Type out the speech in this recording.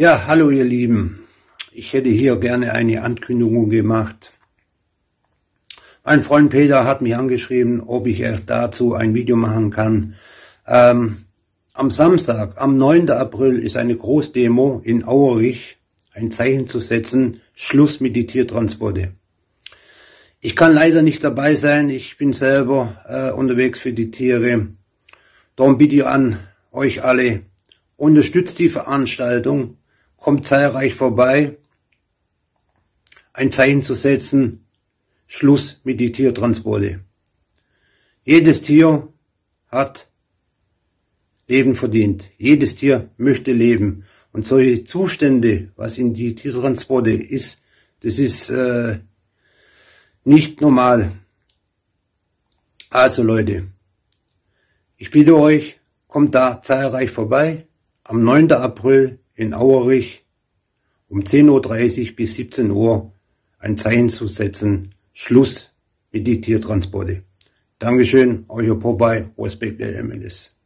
Ja, hallo ihr Lieben. Ich hätte hier gerne eine Ankündigung gemacht. Mein Freund Peter hat mich angeschrieben, ob ich dazu ein Video machen kann. Ähm, am Samstag, am 9. April, ist eine Großdemo in Auerich, ein Zeichen zu setzen, Schluss mit die Tiertransporte. Ich kann leider nicht dabei sein, ich bin selber äh, unterwegs für die Tiere. Darum bitte ich an euch alle, unterstützt die Veranstaltung, kommt zahlreich vorbei, ein Zeichen zu setzen, Schluss mit die Tiertransporte. Jedes Tier hat Leben verdient. Jedes Tier möchte leben. Und solche Zustände, was in die Tiertransporte ist, das ist äh, nicht normal. Also Leute, ich bitte euch, kommt da zahlreich vorbei. Am 9. April in Auerich um 10.30 Uhr bis 17 Uhr ein Zeichen zu setzen. Schluss mit die Tiertransporte. Dankeschön, euer Popeye, Respekt LMNS.